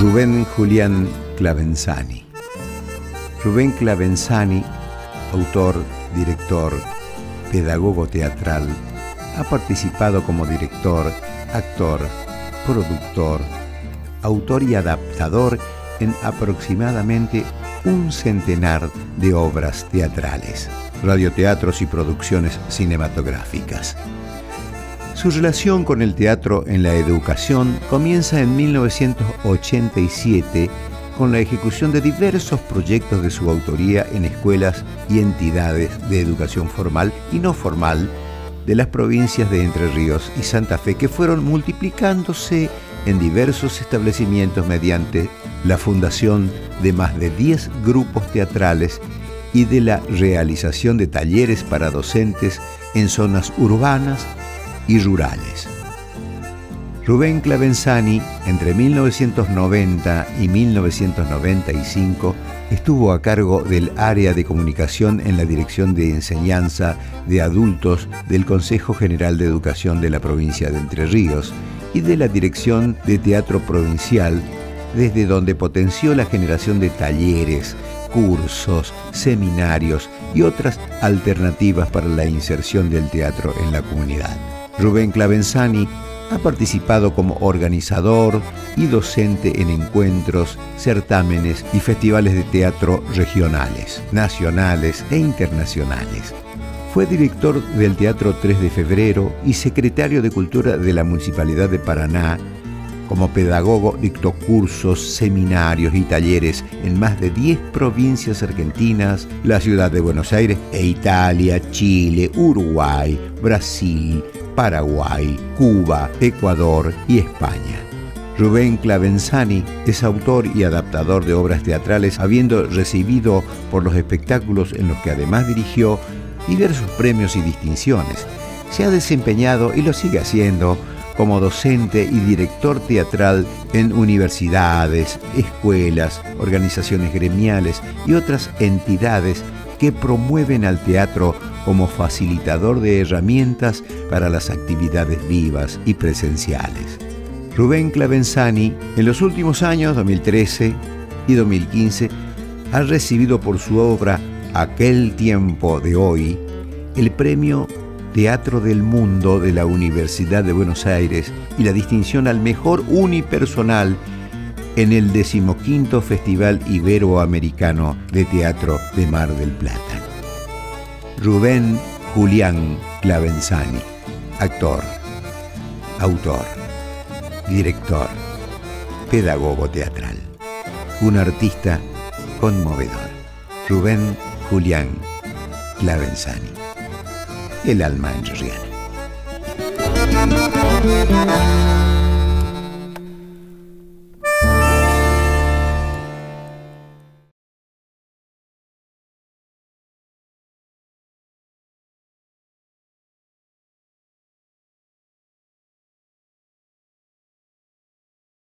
Rubén Julián Clavenzani. Rubén Clavenzani, autor, director, pedagogo teatral, ha participado como director, actor, productor, autor y adaptador en aproximadamente un centenar de obras teatrales, radioteatros y producciones cinematográficas. Su relación con el teatro en la educación comienza en 1987 con la ejecución de diversos proyectos de su autoría en escuelas y entidades de educación formal y no formal de las provincias de Entre Ríos y Santa Fe que fueron multiplicándose en diversos establecimientos mediante la fundación de más de 10 grupos teatrales y de la realización de talleres para docentes en zonas urbanas y rurales. Rubén Clavenzani, entre 1990 y 1995, estuvo a cargo del área de comunicación en la Dirección de Enseñanza de Adultos del Consejo General de Educación de la provincia de Entre Ríos y de la Dirección de Teatro Provincial, desde donde potenció la generación de talleres, cursos, seminarios y otras alternativas para la inserción del teatro en la comunidad. Rubén Clavenzani ha participado como organizador y docente en encuentros, certámenes y festivales de teatro regionales, nacionales e internacionales. Fue director del Teatro 3 de Febrero y secretario de Cultura de la Municipalidad de Paraná. Como pedagogo dictó cursos, seminarios y talleres en más de 10 provincias argentinas, la ciudad de Buenos Aires e Italia, Chile, Uruguay, Brasil, Paraguay, Cuba, Ecuador y España. Rubén Clavenzani es autor y adaptador de obras teatrales, habiendo recibido por los espectáculos en los que además dirigió diversos premios y distinciones. Se ha desempeñado y lo sigue haciendo como docente y director teatral en universidades, escuelas, organizaciones gremiales y otras entidades que promueven al teatro como facilitador de herramientas para las actividades vivas y presenciales. Rubén Clavenzani, en los últimos años, 2013 y 2015, ha recibido por su obra Aquel tiempo de hoy el premio Teatro del Mundo de la Universidad de Buenos Aires y la distinción al mejor unipersonal en el decimoquinto Festival Iberoamericano de Teatro de Mar del Plata. Rubén Julián Clavenzani, actor, autor, director, pedagogo teatral, un artista conmovedor. Rubén Julián Clavenzani, el alma enriana.